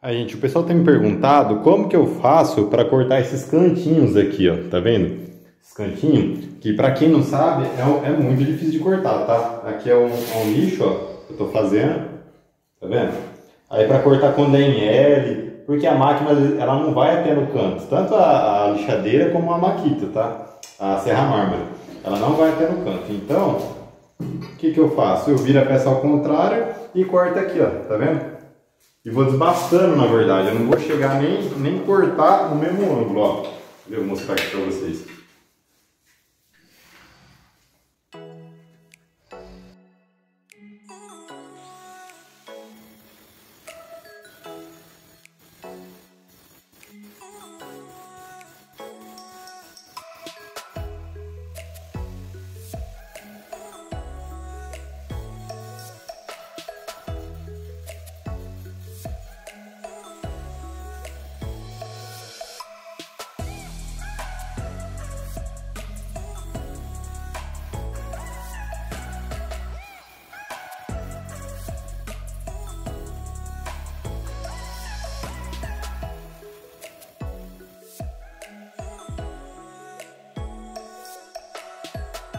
Aí, gente, o pessoal tem me perguntado como que eu faço para cortar esses cantinhos aqui, ó, tá vendo? Esse cantinho, que para quem não sabe, é, é, muito difícil de cortar, tá? Aqui é um, é um lixo, ó, que eu tô fazendo, tá vendo? Aí para cortar quando é em L, porque a máquina, ela não vai até no canto, tanto a, a lixadeira como a maquita, tá? A serra mármore, ela não vai até no canto. Então, o que que eu faço? Eu viro a peça ao contrário e corto aqui, ó, tá vendo? E vou desbastando, na verdade. Eu não vou chegar nem, nem cortar no mesmo ângulo, ó. Vou mostrar aqui pra vocês.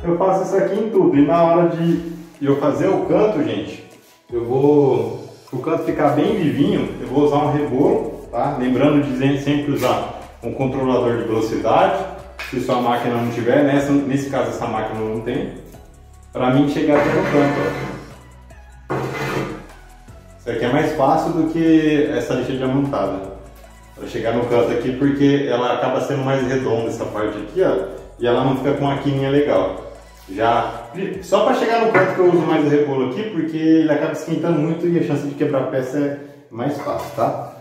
Eu faço isso aqui em tudo. E na hora de eu fazer o canto, gente, eu vou... O canto ficar bem vivinho, eu vou usar um rebolo, tá? Lembrando de sempre usar um controlador de velocidade, se sua máquina não tiver, nessa, nesse caso essa máquina não tem, para mim chegar até no canto. Isso aqui é mais fácil do que essa lixa de amontada. Para chegar no canto aqui, porque ela acaba sendo mais redonda essa parte aqui, ó, e ela não fica com uma quininha legal. Já, só para chegar no canto que eu uso mais o rebolo aqui, porque ele acaba esquentando muito e a chance de quebrar a peça é mais fácil, tá?